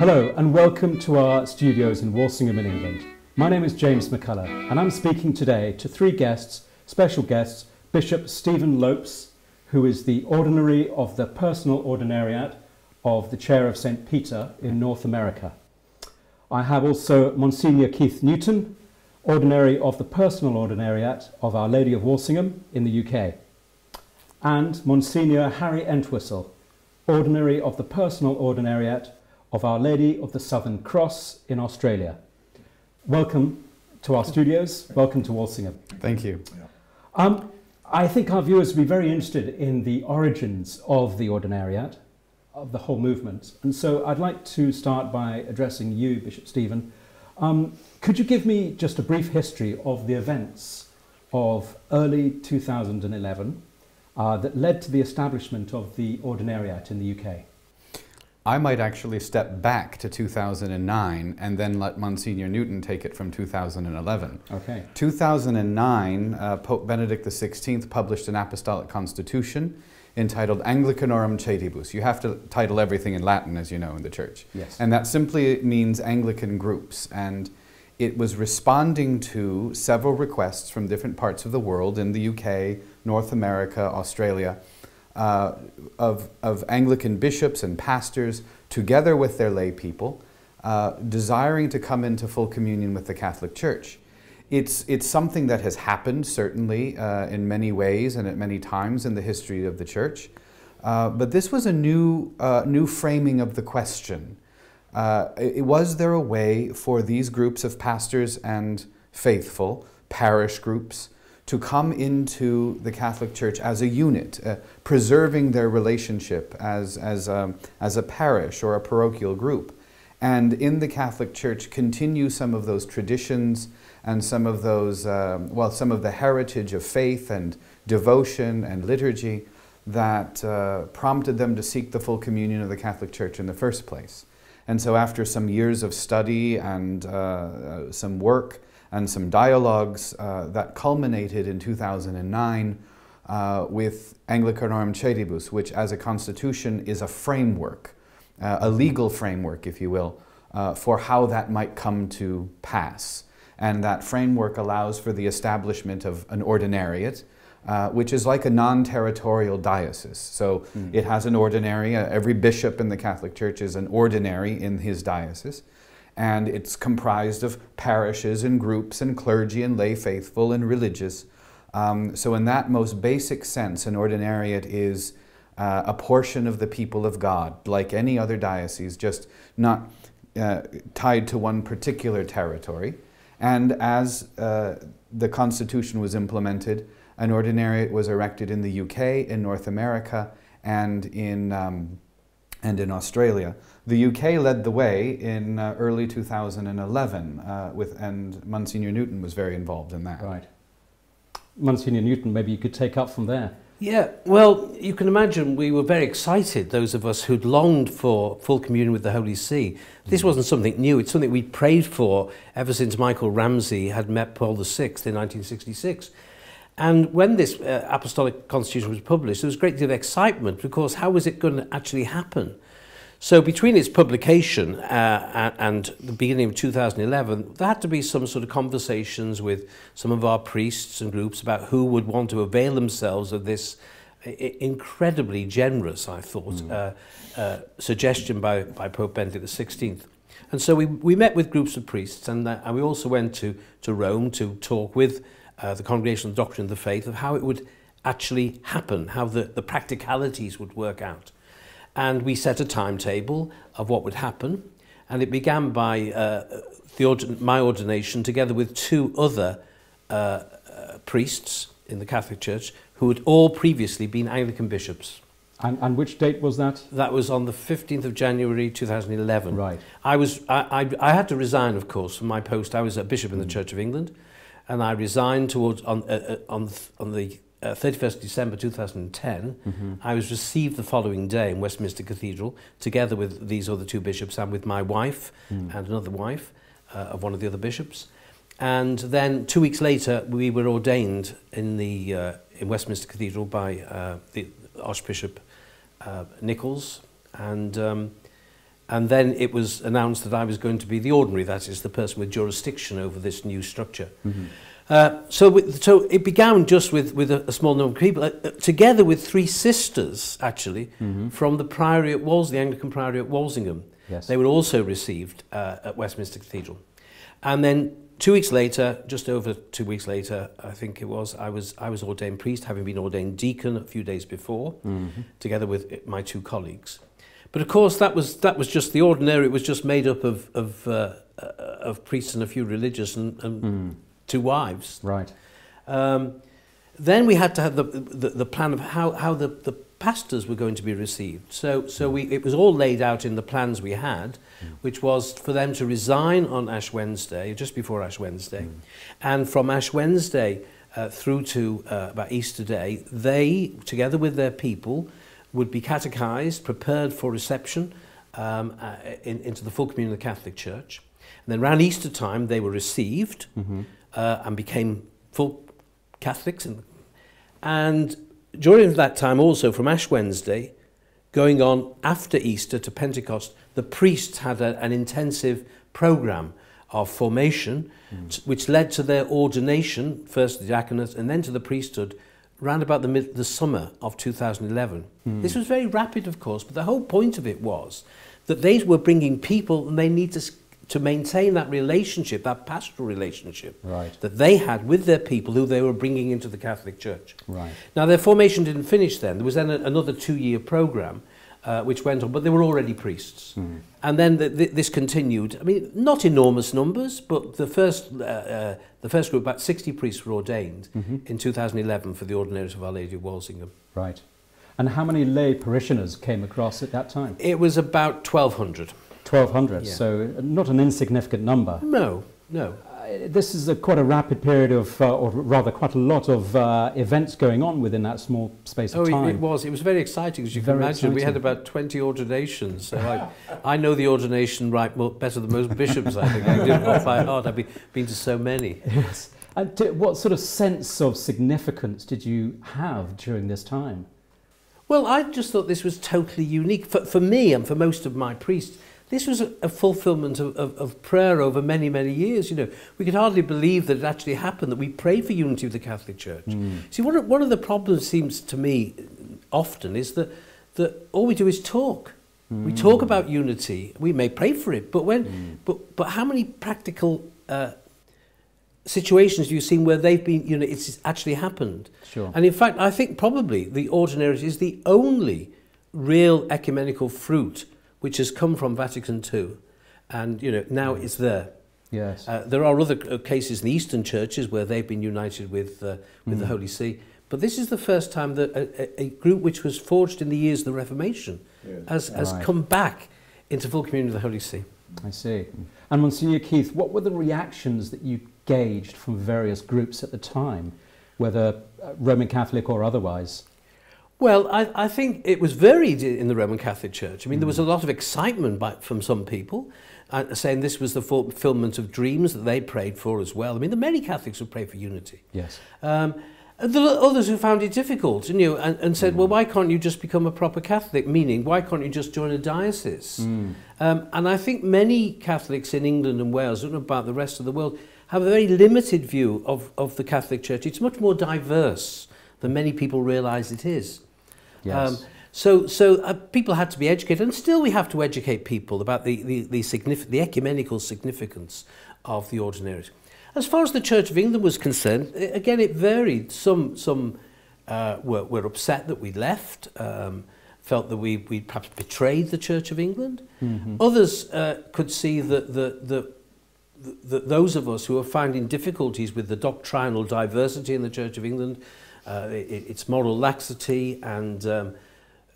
Hello and welcome to our studios in Walsingham in England. My name is James McCullough and I'm speaking today to three guests, special guests, Bishop Stephen Lopes, who is the Ordinary of the Personal Ordinariate of the Chair of St. Peter in North America. I have also Monsignor Keith Newton, Ordinary of the Personal Ordinariate of Our Lady of Walsingham in the UK, and Monsignor Harry Entwistle, Ordinary of the Personal Ordinariate of Our Lady of the Southern Cross in Australia. Welcome to our studios. Welcome to Walsingham. Thank you. Um, I think our viewers will be very interested in the origins of the Ordinariate, of the whole movement. And so I'd like to start by addressing you, Bishop Stephen. Um, could you give me just a brief history of the events of early 2011 uh, that led to the establishment of the Ordinariate in the UK? I might actually step back to 2009 and then let Monsignor Newton take it from 2011. Okay. 2009, uh, Pope Benedict XVI published an apostolic constitution entitled Anglicanorum Coetibus. You have to title everything in Latin, as you know, in the church. Yes. And that simply means Anglican groups. And it was responding to several requests from different parts of the world in the UK, North America, Australia, uh, of, of Anglican bishops and pastors, together with their lay people, uh, desiring to come into full communion with the Catholic Church. It's, it's something that has happened, certainly, uh, in many ways and at many times in the history of the Church. Uh, but this was a new, uh, new framing of the question. It, was there a way for these groups of pastors and faithful, parish groups, to come into the Catholic Church as a unit, uh, preserving their relationship as, as, um, as a parish or a parochial group. And in the Catholic Church, continue some of those traditions and some of those, um, well, some of the heritage of faith and devotion and liturgy that uh, prompted them to seek the full communion of the Catholic Church in the first place. And so, after some years of study and uh, uh some work and some dialogues uh, that culminated in 2009 uh, with Anglicanorum Coetibus, which, as a constitution, is a framework, uh, a legal framework, if you will, for how that might come to pass and that framework allows for the establishment of an ordinariate, uh, which is like a non-territorial diocese. So mm. it has an ordinary, uh, every bishop in the Catholic Church is an ordinary in his diocese, and it's comprised of parishes and groups and clergy and lay faithful and religious. Um, so in that most basic sense, an ordinariate is uh, a portion of the people of God, like any other diocese, just not uh, tied to one particular territory. And as uh, the Constitution was implemented, an ordinariate was erected in the UK, in North America, and in, um, and in Australia. The UK led the way in uh, early 2011, uh, with, and Monsignor Newton was very involved in that. Right. Monsignor Newton, maybe you could take up from there. Yeah, well, you can imagine we were very excited, those of us who'd longed for full communion with the Holy See. This wasn't something new, it's something we'd prayed for ever since Michael Ramsey had met Paul VI in 1966. And when this uh, apostolic constitution was published, there was a great deal of excitement because how was it going to actually happen? So between its publication uh, and the beginning of 2011, there had to be some sort of conversations with some of our priests and groups about who would want to avail themselves of this incredibly generous, I thought, mm. uh, uh, suggestion by, by Pope Benedict XVI. And so we, we met with groups of priests and, uh, and we also went to, to Rome to talk with uh, the Congregational Doctrine of the Faith of how it would actually happen, how the, the practicalities would work out. And we set a timetable of what would happen. And it began by uh, the my ordination together with two other uh, uh, priests in the Catholic Church who had all previously been Anglican bishops. And, and which date was that? That was on the 15th of January 2011. Right. I, was, I, I, I had to resign, of course, from my post. I was a bishop in the mm. Church of England, and I resigned towards on uh, uh on on the uh, 31st December 2010, mm-hmm. I was received the following day in Westminster Cathedral, together with these other two bishops and with my wife mm. and another wife uh, of one of the other bishops. And then two weeks later, we were ordained in the uh, in Westminster Cathedral by uh, the Archbishop uh, Nichols, and um, And then it was announced that I was going to be the ordinary, that is, the person with jurisdiction over this new structure. Mm -hmm. uh, so, with, so it began just with, with a, a small number of people, uh, together with three sisters, actually, mm -hmm. from the priory at Wals, the Anglican priory at Walsingham. Yes. They were also received uh, at Westminster Cathedral. And then two weeks later, just over two weeks later, I think it was, I was, I was ordained priest, having been ordained deacon a few days before, mm -hmm. together with my two colleagues. But of course, that was, that was just the ordinary. It was just made up of, of, uh, uh, of priests and a few religious and, and Mm. two wives. Right. Um, then we had to have the, the, the plan of how, how the, the pastors were going to be received. So, so we, it was all laid out in the plans we had, which was for them to resign on Ash Wednesday, just before Ash Wednesday. And from Ash Wednesday uh, through to uh, about Easter Day, they, together with their people, would be catechized, prepared for reception um, uh, in, into the full communion of the Catholic Church. And then around Easter time, they were received Mm-hmm. uh, and became full Catholics. And, and during that time, also from Ash Wednesday, going on after Easter to Pentecost, the priests had a, an intensive program of formation, t- which led to their ordination, first the diaconate and then to the priesthood, round about the, mid, the summer of 2011. Hmm. This was very rapid, of course, but the whole point of it was that they were bringing people and they need to, to maintain that relationship, that pastoral relationship Right. that they had with their people who they were bringing into the Catholic Church. Right. Now, their formation didn't finish then. There was then a, another two-year program uh, which went on, but they were already priests. Mm. And then the, the, this continued. I mean, not enormous numbers, but the first, uh, uh, the first group, about 60 priests were ordained mm -hmm. in 2011 for the Ordinaries of Our Lady of Walsingham. Right. And how many lay parishioners came across at that time? It was about 1,200. 1,200, yeah. so uh, not an insignificant number. No, no. Uh, this is a, quite a rapid period of, uh, or rather quite a lot of uh, events going on within that small space Oh, of it, time. it was. It was very exciting, as you can Very imagine. We had about 20 ordinations. So I, I know the ordination right more, better than most bishops, I think. I did it off by heart. I've been, been to so many. Yes. And t- what sort of sense of significance did you have during this time? Well, I just thought this was totally unique. For, for me and for most of my priests, this was a, a fulfillment of, of, of prayer over many, many years. You know, we could hardly believe that it actually happened, that we prayed for unity of the Catholic Church. Hmm. See, one of, one of the problems seems to me often is that, that all we do is talk. We hmm. talk about unity. We may pray for it, but when, hmm. but, but how many practical uh, situations you seen where they've been, you know, it's actually happened? Sure. And in fact, I think probably the ordinariate is the only real ecumenical fruit which has come from Vatican II. And, you know, now it's there. Yes. Uh, there are other uh, cases in the Eastern churches where they've been united with, uh, with the Holy See. But this is the first time that a, a, a group which was forged in the years of the Reformation has, has Right. come back into full communion with the Holy See. I see. And Monsignor Keith, what were the reactions that you gauged from various groups at the time, whether uh, Roman Catholic or otherwise? Well, I, I think it was varied in the Roman Catholic Church. I mean, mm. there was a mm. lot of excitement by, from some people uh, saying this was the fulfillment of dreams that they prayed for as well. I mean, the many Catholics who prayed for unity. Yes. Um, there others who found it difficult, you know, and, and said, mm. well, why can't you just become a proper Catholic? Meaning, why can't you just join a diocese? Mm. Um, and I think many Catholics in England and Wales, and about the rest of the world, have a very limited view of, of the Catholic Church. It's much more diverse than many people realize it is. Yes. Um, so so uh, people had to be educated, and still we have to educate people about the, the, the, the ecumenical significance of the ordinariate. As far as the Church of England was concerned, i- again, it varied. Some, some uh, were, were upset that we left, um, felt that we, we perhaps betrayed the Church of England. Others uh, could see that the, the, that those of us who are finding difficulties with the doctrinal diversity in the Church of England, uh, it, its moral laxity and um,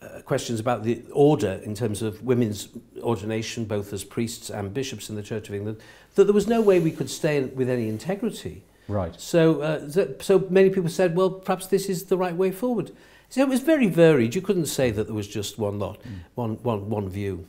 uh, questions about the order in terms of women's ordination, both as priests and bishops in the Church of England, that there was no way we could stay with any integrity. Right. So, uh, so many people said, well, perhaps this is the right way forward. So it was very varied. You couldn't say that there was just one lot, mm. one, one, one view.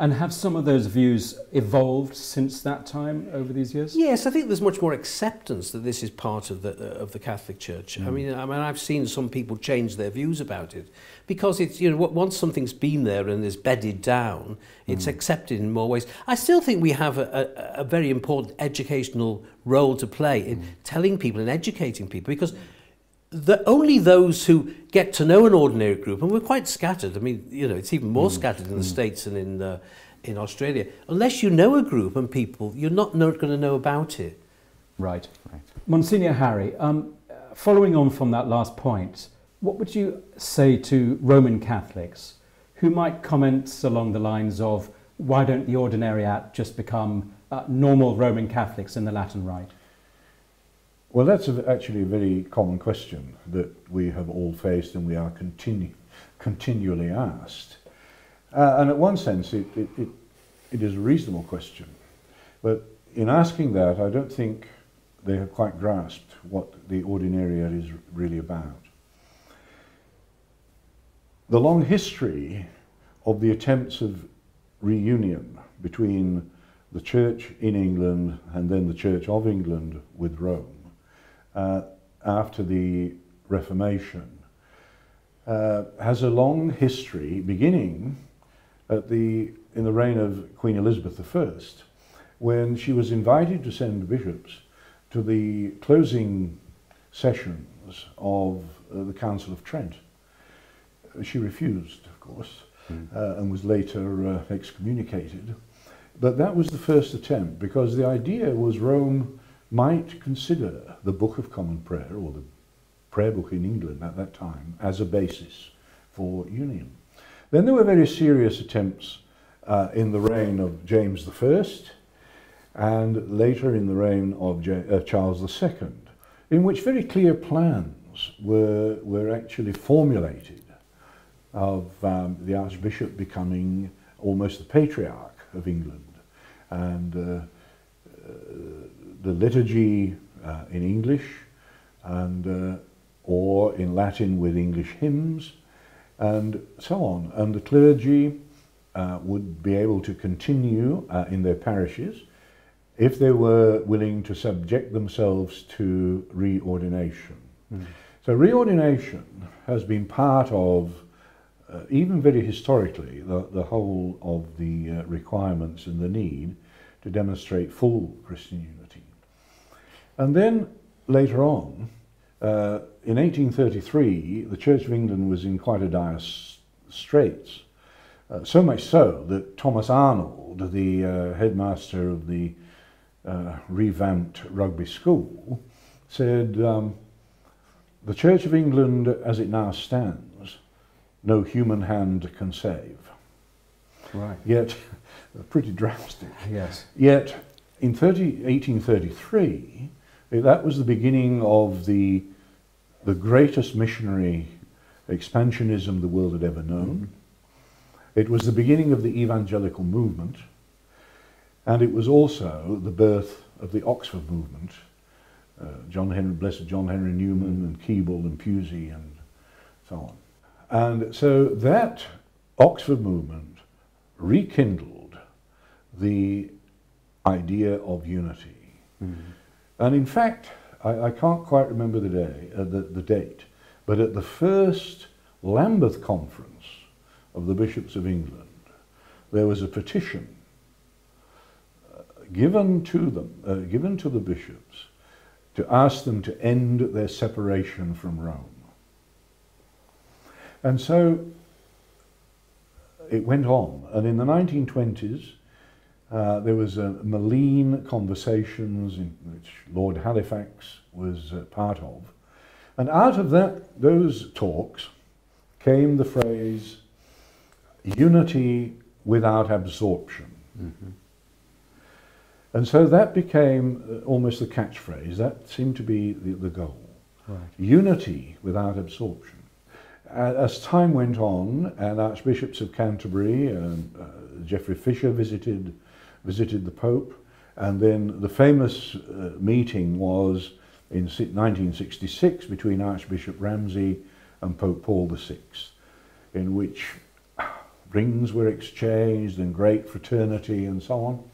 And have some of those views evolved since that time over these years? Yes, I think there's much more acceptance that this is part of the uh, of the Catholic Church. Mm. I hmm. mean, I mean, I've seen some people change their views about it because it's you know once something's been there and is bedded down, it's mm. accepted in more ways. I still think we have a, a, a very important educational role to play in mm. telling people and educating people because. Mm The, only those who get to know an ordinary group, and we're quite scattered. I mean, you know, it's even more mm. scattered in the mm. States and in uh, in Australia. Unless you know a group and people, you're not, not going to know about it. Right. right. Monsignor Harry, um, following on from that last point, what would you say to Roman Catholics who might comment along the lines of, why don't the Ordinariate just become uh, normal Roman Catholics in the Latin Rite? Well, that's actually a very common question that we have all faced and we are continu continually asked. Uh, and in one sense, it, it, it, it is a reasonable question. But in asking that, I don't think they have quite grasped what the ordinariate is really about. The long history of the attempts of reunion between the Church in England and then the Church of England with Rome uh, after the Reformation uh, has a long history beginning at the, in the reign of Queen Elizabeth I, when she was invited to send bishops to the closing sessions of uh, the Council of Trent. She refused, of course, mm. uh, and was later uh, excommunicated. But that was the first attempt because the idea was Rome might consider the Book of Common Prayer or the prayer book in England at that time as a basis for union. Then there were very serious attempts uh, in the reign of James I and later in the reign of J uh, Charles II, in which very clear plans were, were actually formulated of um, the Archbishop becoming almost the patriarch of England and uh, uh the liturgy uh, in English and uh, or in Latin with English hymns and so on. And the clergy uh, would be able to continue uh, in their parishes if they were willing to subject themselves to reordination. Mm. So reordination has been part of, uh, even very historically, the, the whole of the uh, requirements and the need to demonstrate full Christian unity. And then later on, uh, in 1833, the Church of England was in quite a dire straits. Uh, so much so that Thomas Arnold, the uh, headmaster of the uh, revamped rugby school, said, um, The Church of England as it now stands, no human hand can save. Right. Yet, pretty drastic. Yes. Yet, in 30, 1833, that was the beginning of the, the greatest missionary expansionism the world had ever known. It was the beginning of the evangelical movement, and it was also the birth of the Oxford movement. Uh, John Henry, Blessed John Henry Newman and Keble and Pusey and so on. And so that Oxford movement rekindled the idea of unity. Mm -hmm. And in fact, I, I can't quite remember the day, uh, the, the date, but at the first Lambeth Conference of the Bishops of England, there was a petition uh, given to them, uh, given to the bishops, to ask them to end their separation from Rome. And so it went on, and in the 1920s, uh, there was a Malines conversations in which Lord Halifax was uh, part of. And out of that, those talks came the phrase, unity without absorption. Mm -hmm. And so that became uh, almost the catchphrase. That seemed to be the, the goal. Right. Unity without absorption. as time went on, and Archbishops of Canterbury, and uh, Geoffrey Fisher visited visited the Pope, and then the famous uh, meeting was in 1966 between Archbishop Ramsey and Pope Paul VI, in which rings were exchanged and great fraternity and so on,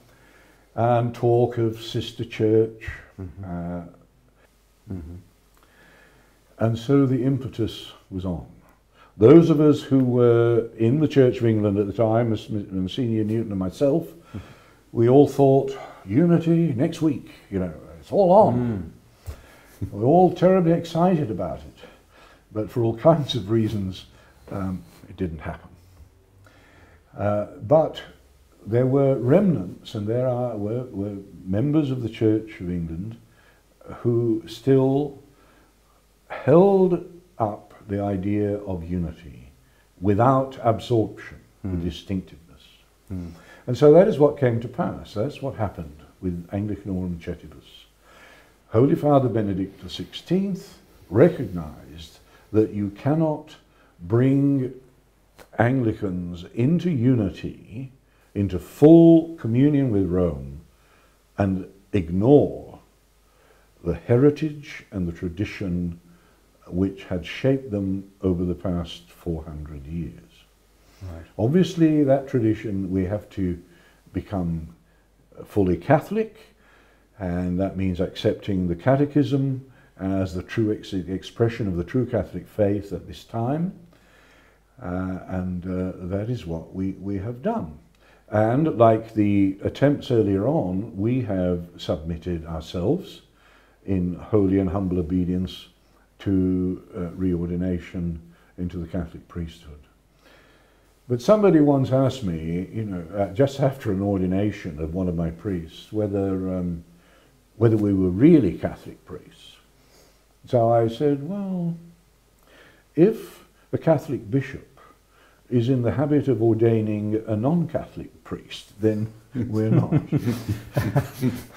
and talk of sister church. Mm-hmm. Uh, Mhm. and so the impetus was on. Those of us who were in the Church of England at the time, as Monsignor Newton and myself, we all thought, unity next week, you know, it's all on. We We're all terribly excited about it. But for all kinds of reasons, um, it didn't happen. Uh, but there were remnants, and there are, were, were members of the Church of England who still held up the idea of unity without absorption, with distinctiveness. And so that is what came to pass. That's what happened with Anglicanorum Coetibus. Holy Father Benedict XVI recognized that you cannot bring Anglicans into unity, into full communion with Rome, and ignore the heritage and the tradition which had shaped them over the past 400 years. Right. Obviously, that tradition we have to become fully Catholic, and that means accepting the Catechism as the true ex- expression of the true Catholic faith at this time. Uh, and uh, that is what we, we have done. And like the attempts earlier on, we have submitted ourselves in holy and humble obedience to uh, reordination into the Catholic priesthood. But somebody once asked me, you know, uh, just after an ordination of one of my priests, whether, um, whether we were really Catholic priests. So I said, well, if a Catholic bishop is in the habit of ordaining a non-Catholic priest, then we're not.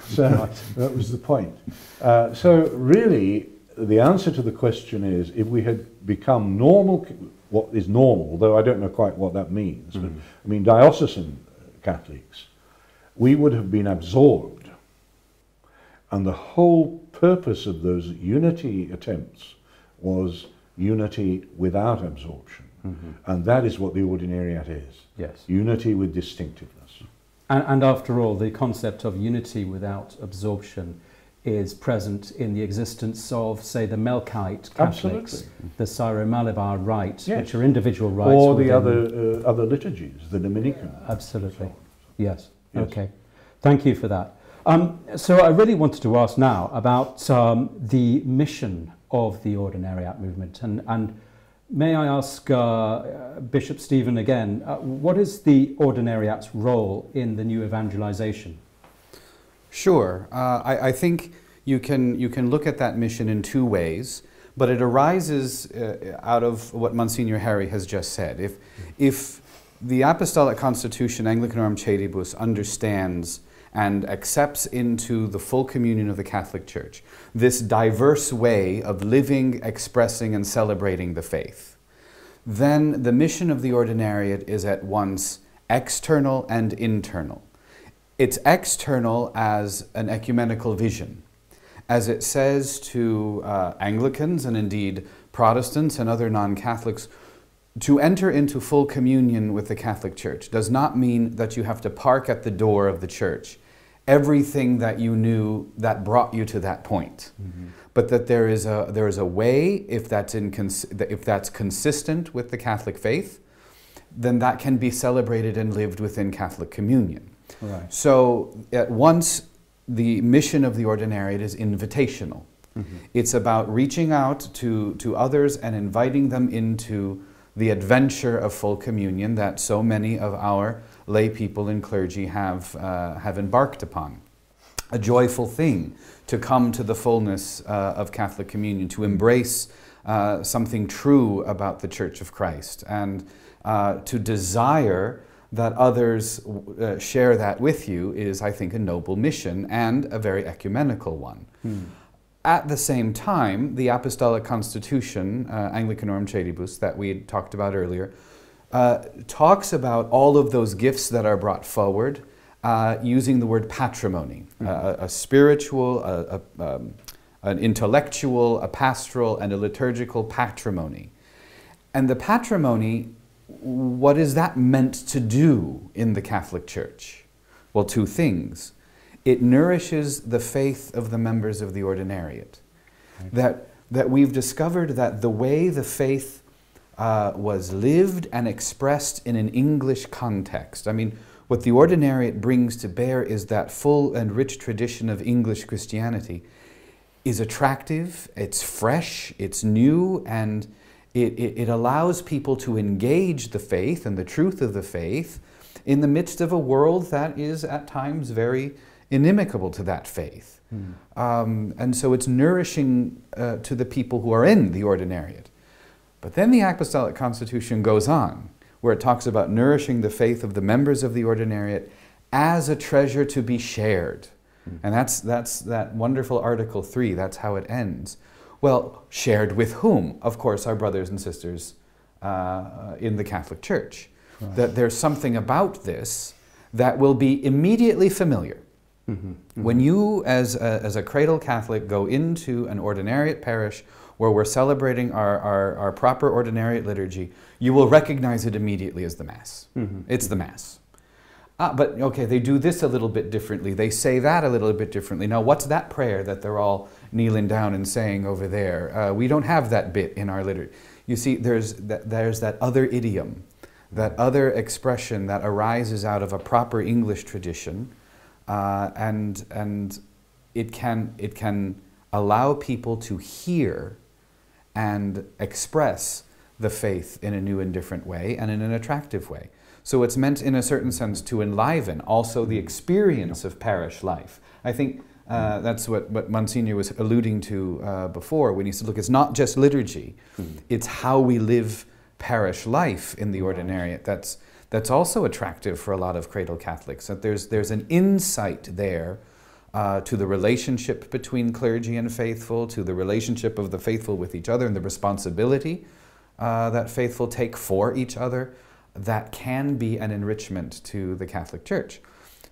so that was the point. Uh, so really, the answer to the question is, if we had become normal, what is normal, though I don't know quite what that means, but mm-hmm. I mean diocesan uh, Catholics, we would have been absorbed. And the whole purpose of those unity attempts was unity without absorption. Mm-hmm. And that is what the ordinariate is Yes. unity with distinctiveness. And, and after all, the concept of unity without absorption is present in the existence of, say, the Melkite Catholics, Absolutely. the Syro-Malabar Rite, Yes. which are individual rites. or the other, uh, other liturgies, the Dominican. Absolutely. Yes. Yes. Okay. Thank you for that. Um, so I really wanted to ask now about um, the mission of the Ordinariate movement. And, and may I ask uh, uh, Bishop Stephen again, uh, what is the Ordinariate's role in the new evangelization? Sure. Uh, I, I think you can, you can look at that mission in two ways, but it arises uh, out of what Monsignor Harry has just said. If, if the Apostolic Constitution Anglicanorum Coetibus understands and accepts into the full communion of the Catholic Church this diverse way of living, expressing, and celebrating the faith, then the mission of the ordinariate is at once external and internal. It's external as an ecumenical vision, as it says to uh, Anglicans and indeed Protestants and other non Catholics. To enter into full communion with the Catholic Church does not mean that you have to park at the door of the church everything that you knew that brought you to that point. But that there is a, there is a way, if that's, in cons- if that's consistent with the Catholic faith, then that can be celebrated and lived within Catholic communion. Right. So, at once, the mission of the ordinariate is invitational. It's about reaching out to, to others and inviting them into the adventure of full communion that so many of our lay people and clergy have, uh, have embarked upon. A joyful thing to come to the fullness uh, of Catholic communion, to embrace uh, something true about the Church of Christ, and uh, to desire that others uh, share that with you is, I think, a noble mission and a very ecumenical one. At the same time, the Apostolic Constitution, uh, Anglicanorum Coetibus, that we had talked about earlier, uh, talks about all of those gifts that are brought forward uh, using the word patrimony, uh, a, a spiritual, a, a, um, an intellectual, a pastoral, and a liturgical patrimony. And the patrimony what is that meant to do in the Catholic Church? Well, two things. It nourishes the faith of the members of the ordinariate. Right. That, that we've discovered that the way the faith uh, was lived and expressed in an English context. I mean, what the ordinariate brings to bear is that full and rich tradition of English Christianity is attractive, it's fresh, it's new, and it, it, it, allows people to engage the faith and the truth of the faith in the midst of a world that is at times very inimical to that faith. Mm. Um, and so it's nourishing uh, to the people who are in the ordinariate. But then the Apostolic Constitution goes on, where it talks about nourishing the faith of the members of the ordinariate as a treasure to be shared. Mm. And that's, that's that wonderful Article 3, that's how it ends. Well, shared with whom? Of course, our brothers and sisters uh, in the Catholic Church. Right. That there's something about this that will be immediately familiar. Mm-hmm. Mm-hmm. When you, as a, as a cradle Catholic, go into an ordinariate parish where we're celebrating our, our, our proper ordinariate liturgy, you will recognize it immediately as the Mass. Mm-hmm. It's the Mass. Ah, but okay, they do this a little bit differently. They say that a little bit differently. Now, what's that prayer that they're all kneeling down and saying over there? Uh, we don't have that bit in our liturgy. You see, there's that, there's that other idiom, that other expression that arises out of a proper English tradition, uh, and and it can it can allow people to hear and express the faith in a new and different way and in an attractive way. So it's meant, in a certain sense, to enliven also the experience of parish life. I think uh, that's what, what Monsignor was alluding to uh, before when he said, look, it's not just liturgy, mm-hmm. it's how we live parish life in the ordinariate that's, that's also attractive for a lot of cradle Catholics. That there's, there's an insight there uh, to the relationship between clergy and faithful, to the relationship of the faithful with each other, and the responsibility uh, that faithful take for each other, that can be an enrichment to the Catholic Church.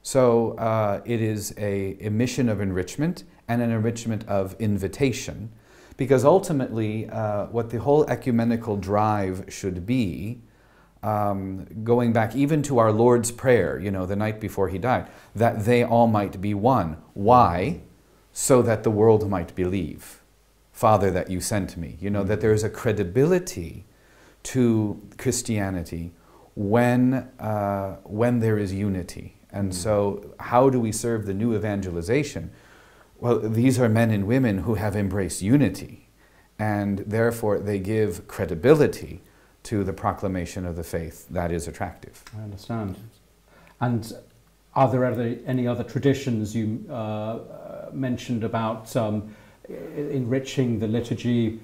So uh, it is a, mission of enrichment and an enrichment of invitation, because ultimately, uh, what the whole ecumenical drive should be um, going back even to our Lord's Prayer, you know, the night before he died, that they all might be one. Why? So that the world might believe. Father, that you sent me. You know, that there is a credibility to Christianity when, uh, when there is unity. And mm-hmm. so, how do we serve the new evangelization? Well, these are men and women who have embraced unity, and therefore they give credibility to the proclamation of the faith that is attractive. I understand. And are there other, any other traditions you uh, mentioned about um, enriching the liturgy?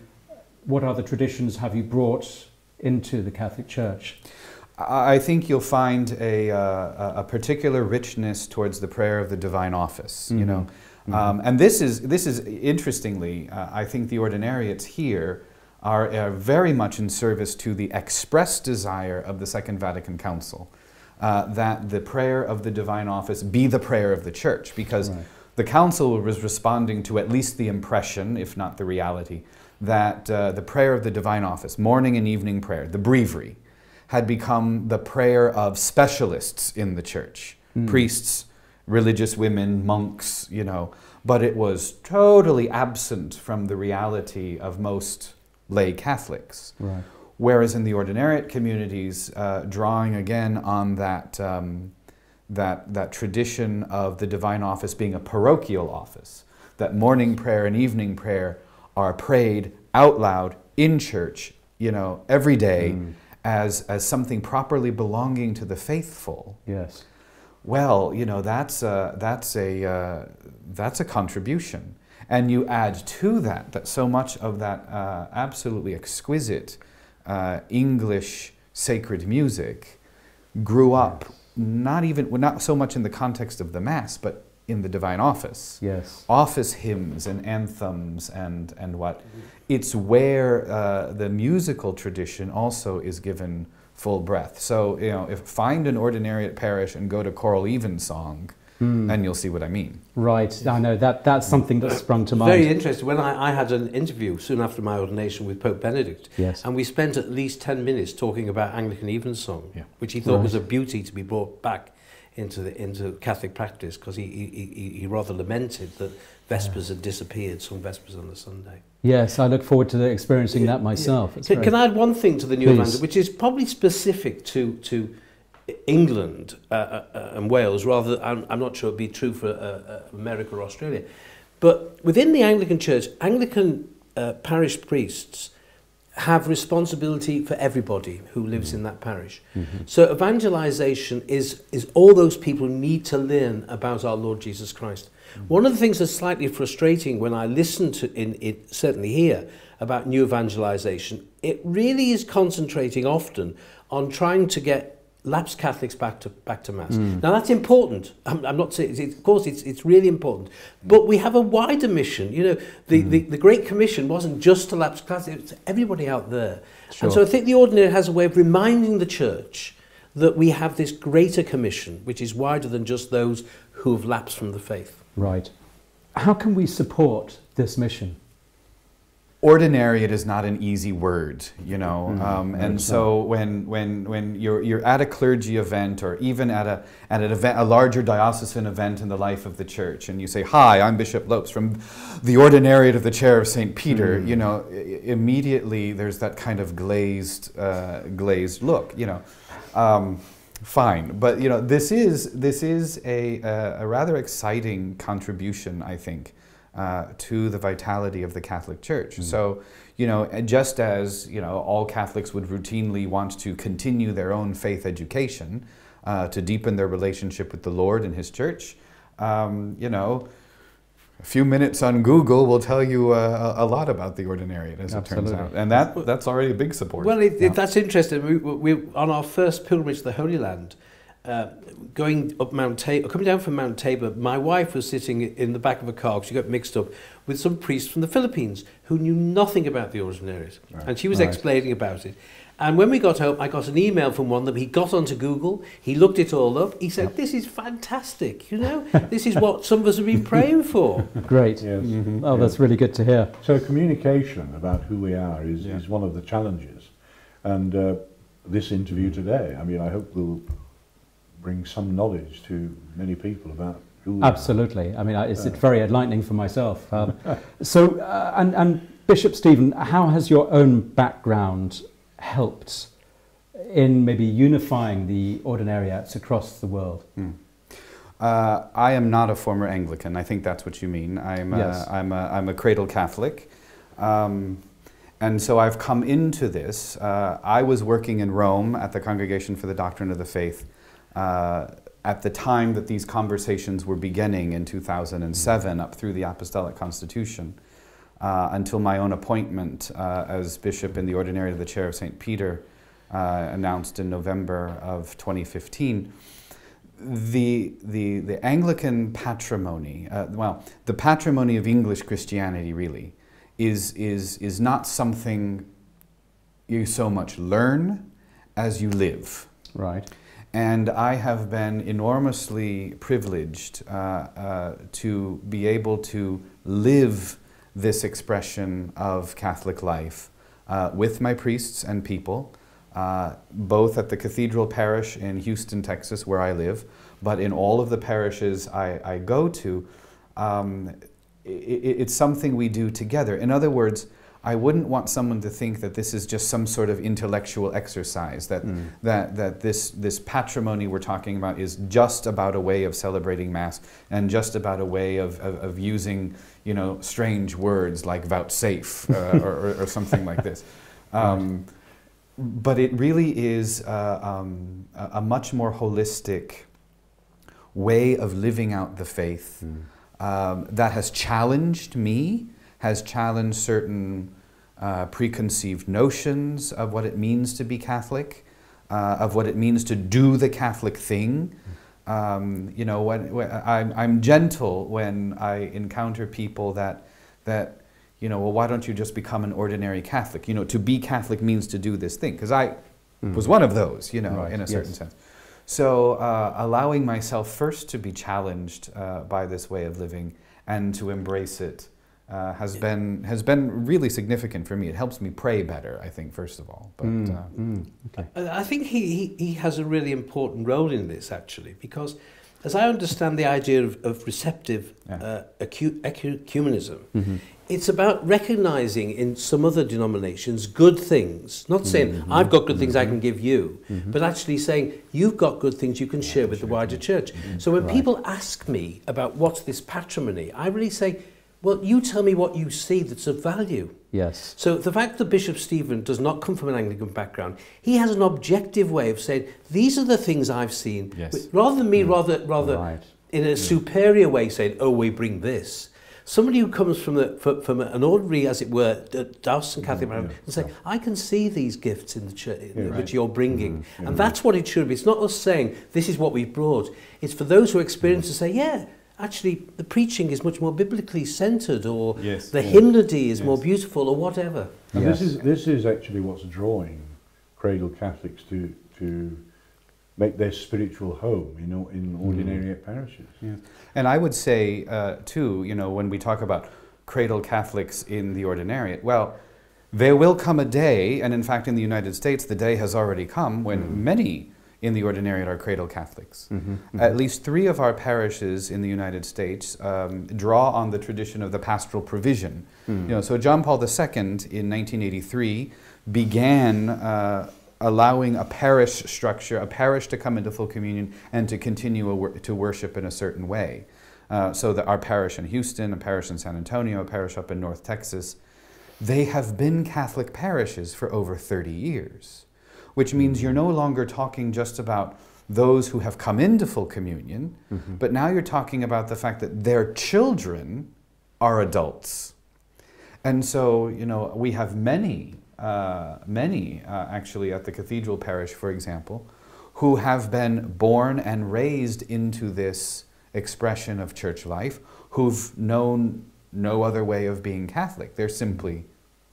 What other traditions have you brought into the Catholic Church? I think you'll find a, uh, a particular richness towards the prayer of the divine office. Mm-hmm. You know, mm-hmm. um, and this is this is interestingly, uh, I think the ordinariates here are, are very much in service to the express desire of the Second Vatican Council uh, that the prayer of the divine office be the prayer of the church, because right. the council was responding to at least the impression, if not the reality, that uh, the prayer of the divine office, morning and evening prayer, the breviary, had become the prayer of specialists in the church mm. priests, religious women, monks, you know, but it was totally absent from the reality of most lay Catholics. Right. Whereas in the ordinariate communities, uh, drawing again on that, um, that, that tradition of the divine office being a parochial office, that morning prayer and evening prayer are prayed out loud in church, you know, every day mm. As, as something properly belonging to the faithful. Yes. Well, you know, that's a, that's a, uh, that's a contribution. And you add to that that so much of that uh, absolutely exquisite uh, English sacred music grew up not even well, not so much in the context of the mass, but in the divine office. Yes. Office hymns and anthems and and what. It's where uh, the musical tradition also is given full breath. So you know, if find an ordinariate parish and go to choral evensong, and you'll see what I mean. Right, I know that that's something that sprung to mind. Very interesting. When I, I had an interview soon after my ordination with Pope Benedict, Yes. and we spent at least 10 minutes talking about Anglican evensong, Yeah. which he thought was a beauty to be brought back into the into Catholic practice because he, he, he he rather lamented that Vespers yeah. had disappeared, some Vespers on the Sunday. Yes, I look forward to experiencing yeah, that myself. Yeah. Can, can, I add one thing to the New Please. which is probably specific to to England uh, uh, uh and Wales, rather, I'm, I'm not sure it'd be true for uh, uh, America or Australia. But within the Anglican Church, Anglican uh, parish priests have responsibility for everybody who lives in that parish. Mm-hmm. So evangelization is, is all those people need to learn about our Lord Jesus Christ. Mm-hmm. One of the things that's slightly frustrating when I listen to, in, it, certainly here, about new evangelization, it really is concentrating often on trying to get lapsed Catholics back to back to mass. Hmm. Now that's important. I'm, I'm not saying, it's, of course, it's it's really important. But we have a wider mission. You know, the, hmm. the, the Great Commission wasn't just to lapsed Catholics; it's everybody out there. And so I think the ordinary has a way of reminding the church that we have this greater commission, which is wider than just those who have lapsed from the faith. Right. How can we support this mission? Ordinariate it is not an easy word, you know, um, and so when when when you're you're at a clergy event or even at a at an event, a larger diocesan event in the life of the church, and you say, "Hi, I'm Bishop Lopes from the Ordinariate of the Chair of Saint Peter," you know, i- immediately there's that kind of glazed uh, glazed look, you know. Um, fine, but you know, this is this is a a, a rather exciting contribution, I think uh, to the vitality of the Catholic Church. So, you know, just as you know, all Catholics would routinely want to continue their own faith education uh, to deepen their relationship with the Lord and His Church, um, you know. A few minutes on Google will tell you uh, a lot about the ordinariate, as it turns out, and that that's already a big support. Well, it, Yeah. it, that's interesting. We, we, on our first pilgrimage to the Holy Land, uh, going up Mount Tabor, coming down from Mount Tabor, my wife was sitting in the back of a car 'cause she got mixed up with some priests from the Philippines who knew nothing about the ordinariate. And she was Right. explaining about it. And when we got home, I got an email from one of them. He got onto Google, he looked it all up. He said, This is fantastic. You know, this is what some of us have been praying for. Great. Yes. Oh, that's really good to hear. So communication about who we are is, Yeah. is one of the challenges. And uh, this interview today, I mean, I hope will bring some knowledge to many people about who we Absolutely. I mean, I- it's, it's very enlightening for myself. Um, so, uh, and, and Bishop Stephen, how has your own background helped in maybe unifying the ordinariates across the world? Uh, I am not a former Anglican. I think that's what you mean. I'm, Yes. a, I'm, a, I'm a cradle Catholic. Um, and so I've come into this. Uh, I was working in Rome at the Congregation for the Doctrine of the Faith uh, at the time that these conversations were beginning in 2007 up through the Apostolic Constitution uh, until my own appointment uh, as bishop in the Ordinary of the Chair of St. Peter uh, announced in November of 2015 the, the, the Anglican patrimony, uh, well, the patrimony of English Christianity really, is, is, is not something you so much learn as you live. Right. And I have been enormously privileged uh, uh, to be able to live this expression of Catholic life uh, with my priests and people, uh, both at the Cathedral Parish in Houston, Texas, where I live, but in all of the parishes I, I go to. Um, i i- it's something we do together. In other words, I wouldn't want someone to think that this is just some sort of intellectual exercise, that, that, that this, this patrimony we're talking about is just about a way of celebrating Mass and just about a way of, of, of using you know, strange words like vouchsafe uh, or, or, something like this. Um, but it really is uh, um, a, a much more holistic way of living out the faith um, that has challenged me, has challenged certain uh, preconceived notions of what it means to be Catholic, uh, of what it means to do the Catholic thing. Um, you know, when, when I'm, I'm gentle when I encounter people that, that, you know, well, why don't you just become an ordinary Catholic? You know, to be Catholic means to do this thing. Because I was one of those, you know, Right, in a certain yes. sense. So, uh, allowing myself first to be challenged uh, by this way of living and to embrace it uh, has been has been really significant for me. It helps me pray better, I think, first of all. But Mm, uh, mm, okay. I I think he, he, he has a really important role in this, actually, because as I understand the idea of, of receptive Yeah. uh, ecu- ecumenism, Mhm. it's about recognizing in some other denominations good things, not saying, I've got good things I can give you, but actually saying, you've got good things you can share with the wider church. So when Right. people ask me about what's this patrimony, I really say, well, you tell me what you see that's of value. Yes. So the fact that Bishop Steven does not come from an Anglican background, he has an objective way of saying these are the things I've seen, Yes. rather than me, mm. rather rather Right. in a mm. superior way saying, "Oh, we bring this." Somebody who comes from the from, from an ordinary, as it were, d- and Catholic mm, background, and say, "I can see these gifts in the church Yeah. which Right. you're bringing," mm-hmm, and mm-hmm. that's what it should be. It's not us saying this is what we've brought. It's for those who experience to say, "Yeah." Actually, the preaching is much more biblically centered, or Yes. the Yeah. hymnody is more beautiful, or whatever. And Yes. this is this is actually what's drawing cradle Catholics to to make their spiritual home, you know, in ordinary parishes. Yeah. And I would say, uh, too, you know, when we talk about cradle Catholics in the ordinariate, well, there will come a day, and in fact, in the United States, the day has already come when many in the ordinariate are cradle Catholics. At least three of our parishes in the United States um, draw on the tradition of the pastoral provision. You know, so John Paul II in 1983 began uh, allowing a parish structure, a parish to come into full communion and to continue a wor- to worship in a certain way. Uh, so that our parish in Houston, a parish in San Antonio, a parish up in North Texas, they have been Catholic parishes for over 30 years, which means you're no longer talking just about those who have come into full communion, but now you're talking about the fact that their children are adults. And so, you know, we have many, uh, many uh, actually at the cathedral parish, for example, who have been born and raised into this expression of church life, who've known no other way of being Catholic. They're simply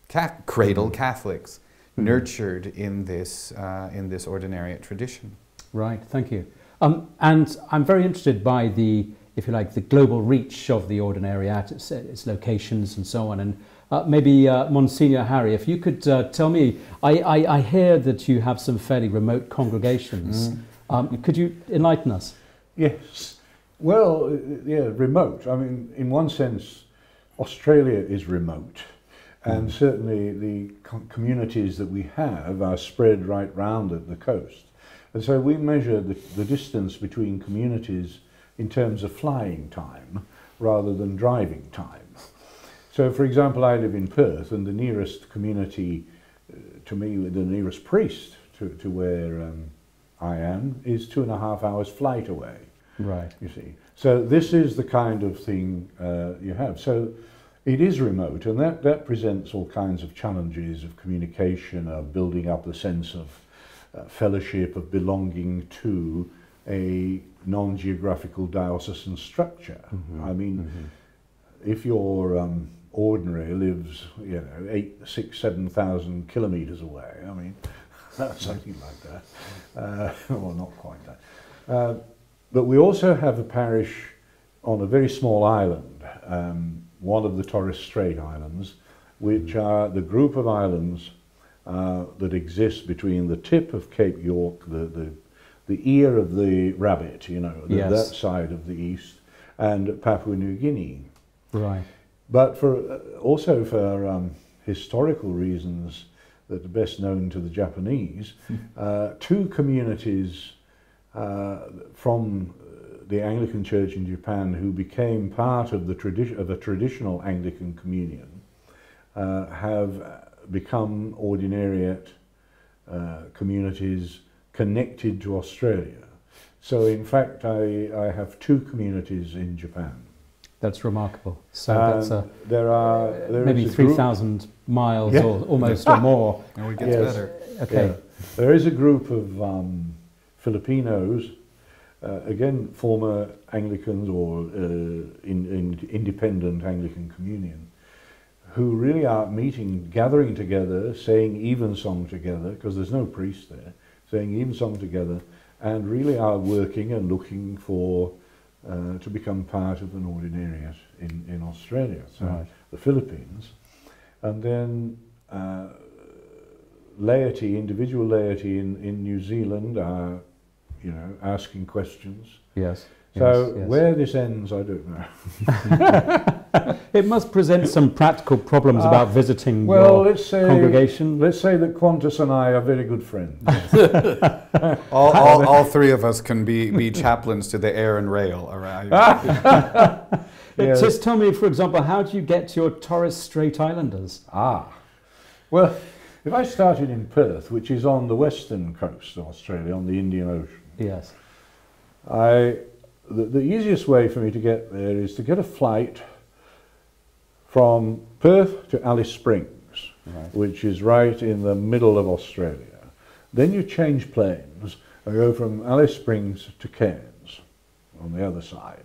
ca- cradle Catholics, nurtured in this, uh, in this ordinariate tradition. Right, thank you. Um, and I'm very interested by the, if you like, the global reach of the Ordinariate, its, its locations and so on. And uh, maybe, uh, Monsignor Harry, if you could uh, tell me, I, I, I hear that you have some fairly remote congregations. Um, could you enlighten us? Yes. Well, uh, yeah, remote. I mean, in one sense, Australia is remote. And certainly the co- communities that we have are spread right round at the coast. And so we measure the, the distance between communities in terms of flying time rather than driving time. So, for example, I live in Perth, and the nearest community uh, to me, the nearest priest to, to where um, I am, is two and a half hours flight away Right. you see. So this is the kind of thing uh, you have. So it is remote, and that, that presents all kinds of challenges of communication, of building up the sense of uh, fellowship, of belonging to a non-geographical diocesan structure. I mean, if your um, ordinary lives, you know, eight, six, seven thousand kilometres away, I mean, something like that, uh, well, not quite that. Uh, but we also have a parish on a very small island, um, one of the Torres Strait Islands, which are the group of islands uh, that exist between the tip of Cape York, the, the, the ear of the rabbit, you know, the, Yes. that side of the east, and Papua New Guinea. Right. But for uh, also for um, historical reasons that are best known to the Japanese, uh, two communities uh, from the Anglican Church in Japan who became part of the tradition of a traditional Anglican communion uh, have become ordinariate uh, communities connected to Australia. So in fact, I, I have two communities in Japan. That's remarkable. So And that's a, there are there maybe is a group- 3,000 miles Yeah. or almost or more. And it gets Yes. better. Okay. Yeah. There is a group of um, Filipinos, uh, again former Anglicans or uh, in, in independent Anglican communion, who really are meeting, gathering together, saying evensong together, because there's no priest there, saying evensong together, and really are working and looking for uh, to become part of an ordinariate in, in Australia, so Right. the Philippines. And then uh, laity, individual laity in, in New Zealand are, you know, asking questions. Yes. So yes, yes. where this ends, I don't know. It must present some practical problems Ah, about visiting Well, your let's say congregation. let's say that Qantas and I are very good friends. All, all, all three of us can be, be chaplains to the air and rail around. Uh, Yes. Just tell me, for example, how do you get to your Torres Strait Islanders? Ah, well, if I started in Perth, which is on the western coast of Australia, on the Indian Ocean, Yes. I the, the easiest way for me to get there is to get a flight from Perth to Alice Springs, Right. which is right in the middle of Australia. Then you change planes and go from Alice Springs to Cairns on the other side.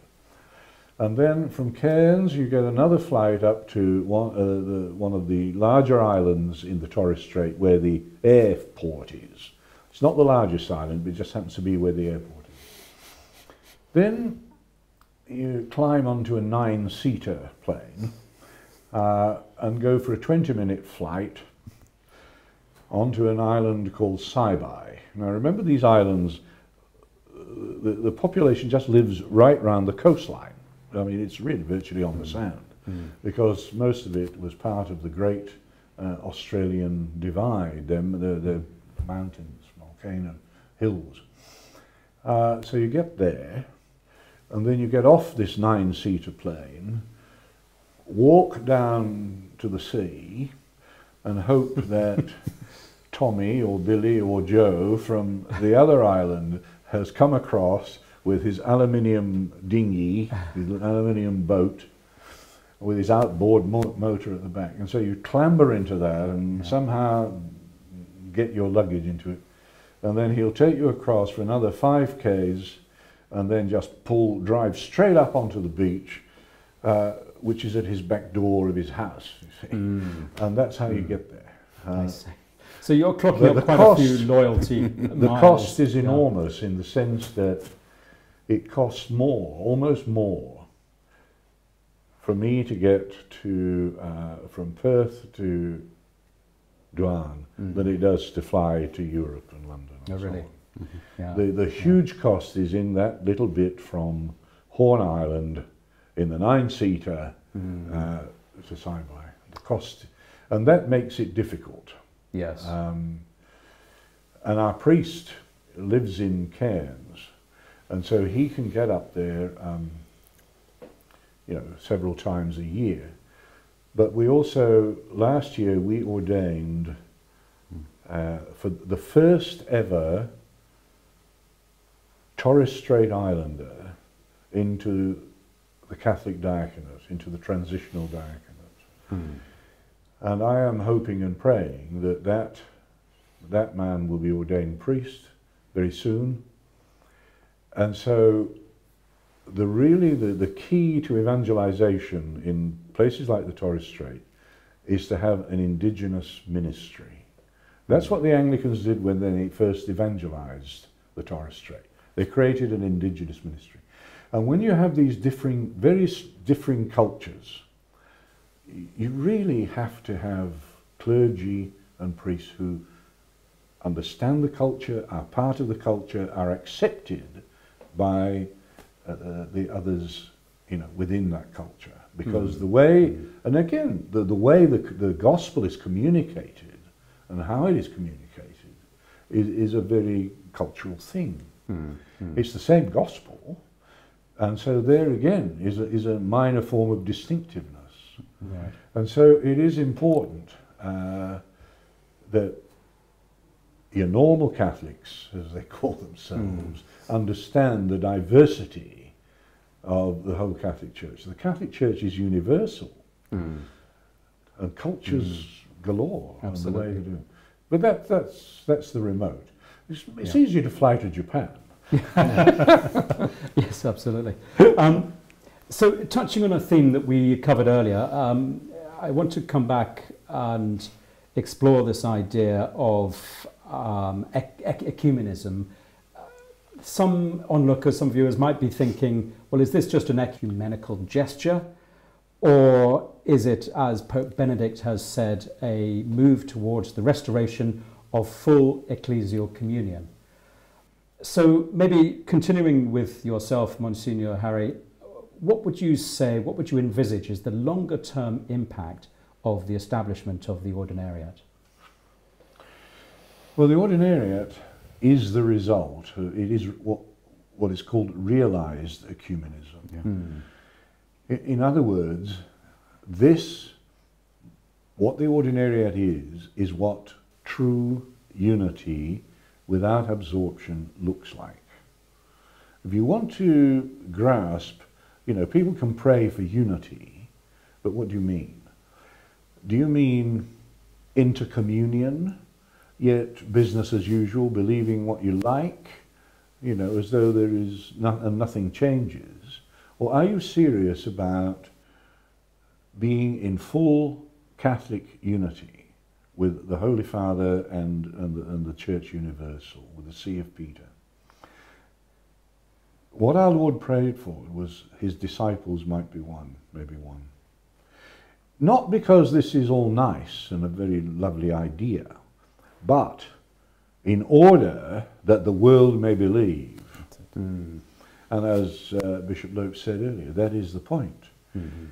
And then from Cairns you get another flight up to one, uh, the, one of the larger islands in the Torres Strait where the airport is. It's not the largest island, but it just happens to be where the airport is. Then you climb onto a nine-seater plane uh, and go for a 20-minute flight onto an island called Saibai. Now remember these islands, the, the population just lives right round the coastline. I mean, it's really virtually on the sand because most of it was part of the great uh, Australian divide, them, the, the mountains, volcano, hills. Uh, so you get there, and then you get off this nine-seater plane, walk down to the sea, and hope that Tommy or Billy or Joe from the other island has come across with his aluminium dinghy, his aluminium boat, with his outboard mo- motor at the back. And so you clamber into that and somehow get your luggage into it. And then he'll take you across for another five Ks and then just pull, drive straight up onto the beach, uh, which is at his back door of his house, you see. And that's how you get there. I Uh, see. So you're clocking up quite cost- a few loyalty the miles. cost is Yeah. enormous in the sense that it costs more, almost more, for me to get to uh, from Perth to Dauan than it does to fly to Europe and London. Oh, really? on. Yeah. The the huge cost is in that little bit from Horn Island in the nine seater uh, to Saibai. The cost, and that makes it difficult. yes. Um, and our priest lives in Cairns, and so he can get up there, um, you know, several times a year. But we also, last year, we ordained uh, for the first ever Torres Strait Islander into the Catholic diaconate, into the transitional diaconate. And I am hoping and praying that that, that man will be ordained priest very soon. And so the really the, the key to evangelization in places like the Torres Strait is to have an indigenous ministry. That's what the Anglicans did when they first evangelized the Torres Strait. They created an indigenous ministry. And when you have these differing, very s- differing cultures, you really have to have clergy and priests who understand the culture, are part of the culture, are accepted by uh, uh, the others, you know, within that culture. Because the way, and again, the, the way the, the gospel is communicated and how it is communicated is, is a very cultural thing. Hmm, hmm. It's the same gospel, and so there again is a, is a minor form of distinctiveness. right. And so it is important uh, that your normal Catholics, as they call themselves, hmm. understand the diversity of the whole Catholic Church. The Catholic Church is universal, and cultures galore the Absolutely. to do. But that, that's that's the remote. It's, it's Yeah. easier to fly to Japan. Yes, absolutely. Um, so, touching on a theme that we covered earlier, um, I want to come back and explore this idea of um, ec- ec- ecumenism. some onlookers, some viewers might be thinking, well, is this just an ecumenical gesture? Or is it, as Pope Benedict has said, a move towards the restoration of full ecclesial communion? So, maybe continuing with yourself, Monsignor Harry, what would you say, what would you envisage is the longer term impact of the establishment of the ordinariate? Well, the ordinariate is the result, it is what, what is called realized ecumenism. Yeah. Hmm. In, other words, this, what the ordinariate is, is what true unity without absorption looks like. If you want to grasp, you know, people can pray for unity, but what do you mean? Do you mean intercommunion, yet business as usual, believing what you like, you know, as though there is no, and nothing changes? Or are you serious about being in full Catholic unity with the Holy Father and, and, the, and the Church Universal, with the See of Peter? What our Lord prayed for was his disciples might be one, maybe one. Not because this is all nice and a very lovely idea, but in order that the world may believe. Hmm. And as uh, Bishop Lopes said earlier, that is the point. Mm-hmm.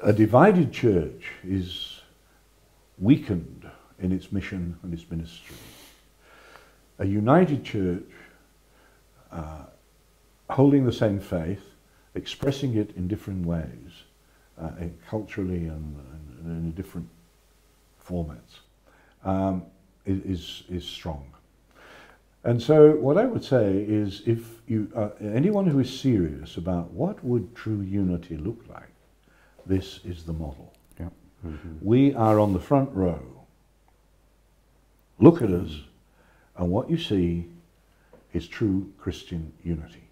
A divided church is weakened in its mission and its ministry. A united church, uh, holding the same faith, expressing it in different ways, uh, culturally and, and in different formats, um, is, is strong. And so, what I would say is, if you, uh, anyone who is serious about what would true unity look like, this is the model. Yeah. We are on the front row. Look at us, and what you see is true Christian unity.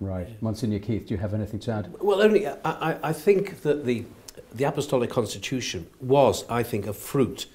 Right. Monsignor Keith, do you have anything to add? Well, only I, I, I think that the the apostolic constitution was, I think, a fruit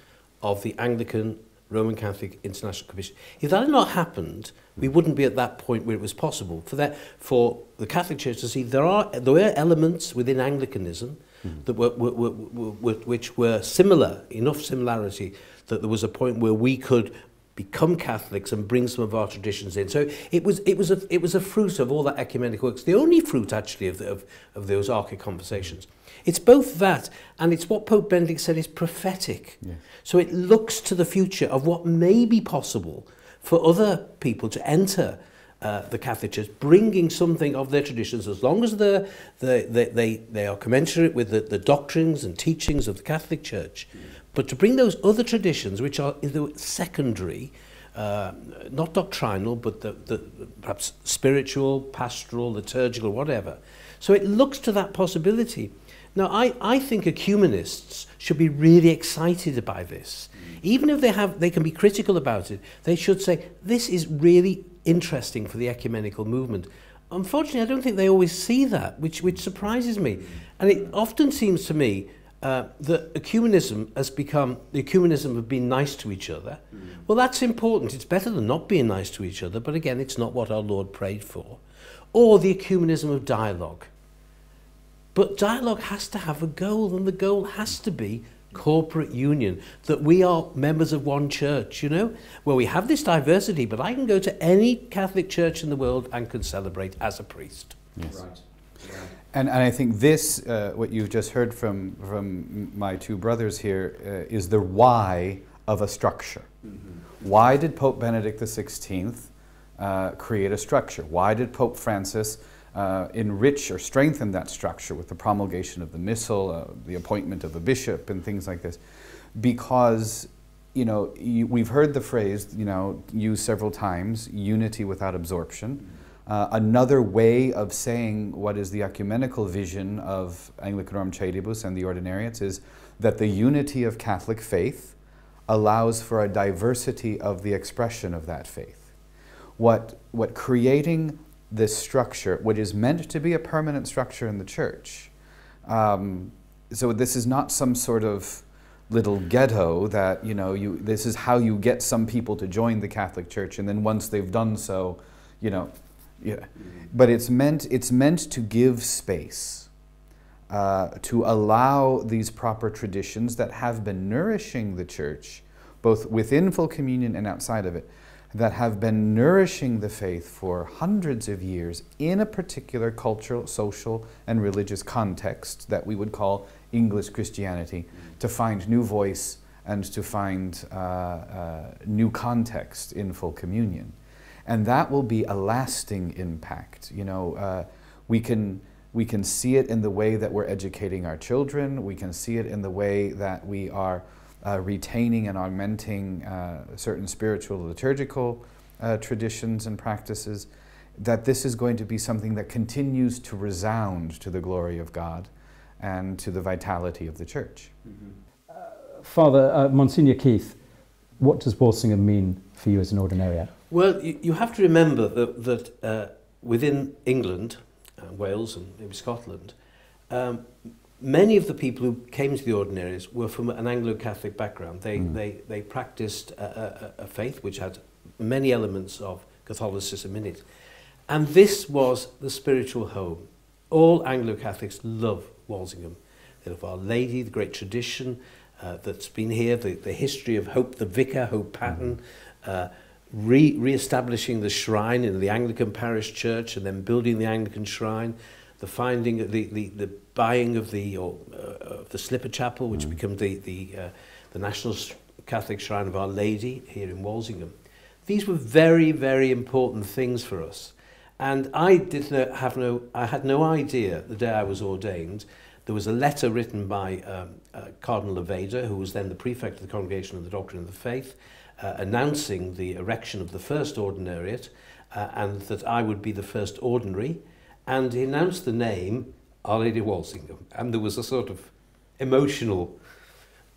of the Anglican Roman Catholic International Commission. If that had not happened, we wouldn't be at that point where it was possible for that for the Catholic Church to see there are there were elements within Anglicanism that that were, were, were, were, which were similar enough similarity that there was a point where we could become Catholics and bring some of our traditions in. So it was, it was, a, it was a fruit of all that ecumenical works, the only fruit actually of, the, of, of those archaic conversations. It's both that and it's what Pope Benedict said is prophetic. Yes. So it looks to the future of what may be possible for other people to enter uh, the Catholic Church, bringing something of their traditions as long as they, they, they, they are commensurate with the, the doctrines and teachings of the Catholic Church. Yes. But to bring those other traditions, which are either secondary, uh, not doctrinal, but the, the, perhaps spiritual, pastoral, liturgical, whatever. So it looks to that possibility. Now, I, I think ecumenists should be really excited by this. Even if they, have, they can be critical about it, they should say, this is really interesting for the ecumenical movement. Unfortunately, I don't think they always see that, which, which surprises me. And it often seems to me uh, that ecumenism has become, the ecumenism of being nice to each other. Well, that's important. It's better than not being nice to each other, but again, it's not what our Lord prayed for. Or the ecumenism of dialogue. But dialogue has to have a goal, and the goal has to be corporate union, that we are members of one church, you know, where we have this diversity, but I can go to any Catholic church in the world and can celebrate as a priest. Yes. Right. And, and I think this, uh, what you've just heard from, from my two brothers here, uh, is the why of a structure. Why did Pope Benedict XVI uh, create a structure? Why did Pope Francis uh, enrich or strengthen that structure with the promulgation of the Missal, uh, the appointment of a bishop, and things like this? Because you know, you, we've heard the phrase, you know, used several times, unity without absorption. Uh, another way of saying what is the ecumenical vision of Anglicanorum Coetibus and the Ordinariates is that the unity of Catholic faith allows for a diversity of the expression of that faith. What, what creating this structure, what is meant to be a permanent structure in the church, um, so this is not some sort of little ghetto that you know you this is how you get some people to join the Catholic Church and then once they've done so you know, yeah. But it's meant, it's meant to give space, uh, to allow these proper traditions that have been nourishing the church, both within full communion and outside of it, that have been nourishing the faith for hundreds of years in a particular cultural, social, and religious context that we would call English Christianity, to find new voice and to find uh, uh, new context in full communion. And that will be a lasting impact. You know, uh, we can we can see it in the way that we're educating our children. We can see it in the way that we are uh, retaining and augmenting uh, certain spiritual liturgical uh, traditions and practices, that this is going to be something that continues to resound to the glory of God and to the vitality of the church. Mm-hmm. Father, uh, Monsignor Keith, what does Walsingham mean for you as an ordinariate? Well, you, you have to remember that, that uh, within England, uh, Wales and maybe Scotland, um, many of the people who came to the ordinaries were from an Anglo-Catholic background. They, mm. they, they practiced a, a, a faith which had many elements of Catholicism in it. And this was the spiritual home. All Anglo-Catholics love Walsingham. They love Our Lady, the great tradition uh, that's been here, the, the history of Hope, the vicar, Hope Patton, mm. uh, re re-establishing the shrine in the Anglican parish church and then building the Anglican shrine, the finding the the, the buying of the or, uh, of the Slipper Chapel, which mm. became the the uh, the National Catholic Shrine of Our Lady here in Walsingham. These were very very important things for us, and I did not have no I had no idea the day I was ordained. There was a letter written by um, uh, Cardinal Aveda, who was then the prefect of the Congregation of the Doctrine of the Faith, uh, announcing the erection of the first ordinariate uh, and that I would be the first ordinary. And he announced the name Our Lady Walsingham. And there was a sort of emotional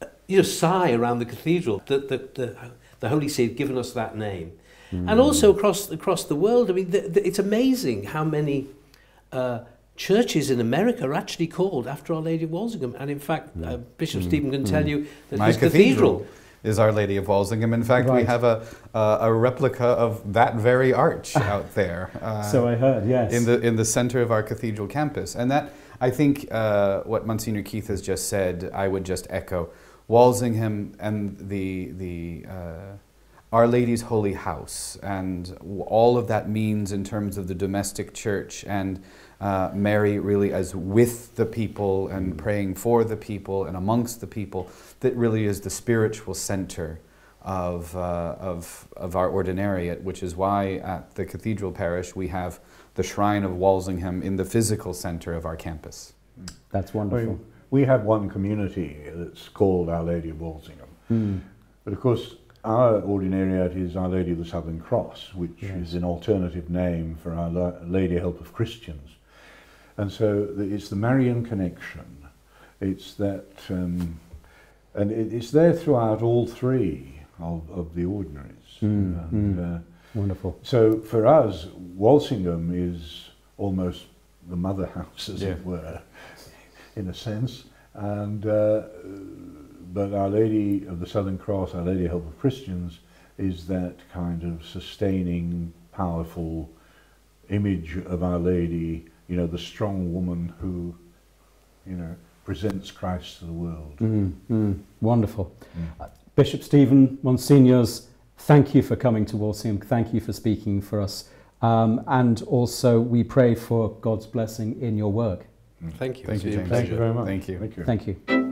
uh, you know, sigh around the cathedral that the, the, the Holy See had given us that name. Mm. And also across, across the world, I mean, the, the, it's amazing how many uh, churches in America are actually called after Our Lady of Walsingham. And in fact, uh, mm. Bishop mm. Steven can tell mm. you that My his cathedral, cathedral is Our Lady of Walsingham. In fact, right. we have a, uh, a replica of that very arch out there. Uh, so I heard, yes. In the, in the center of our cathedral campus. And that, I think, uh, what Monsignor Keith has just said, I would just echo. Walsingham and the, the uh, Our Lady's Holy House and all of that means in terms of the domestic church and uh, Mary really as with the people and praying for the people and amongst the people, that really is the spiritual center of, uh, of, of our ordinariate, which is why at the cathedral parish we have the shrine of Walsingham in the physical center of our campus. That's wonderful. I mean, we have one community that's called Our Lady of Walsingham. Mm. But of course, our ordinariate is Our Lady of the Southern Cross, which yes. is an alternative name for Our Lady Help of Christians. And so it's the Marian connection. It's that, um, and it, it's there throughout all three of, of the ordinaries. Mm, and, mm. Uh, Wonderful. So for us, Walsingham is almost the mother house, as yeah. it were, in a sense. And uh, but Our Lady of the Southern Cross, Our Lady of Help of Christians, is that kind of sustaining, powerful image of Our Lady you know, the strong woman who, you know, presents Christ to the world. Mm, mm, wonderful. Mm. Uh, Bishop Steven, Monsignors, thank you for coming to Walsingham. Thank you for speaking for us. Um, and also, we pray for God's blessing in your work. Thank you. Thank you, James. Thank you very much. Thank you. Thank you. Thank you.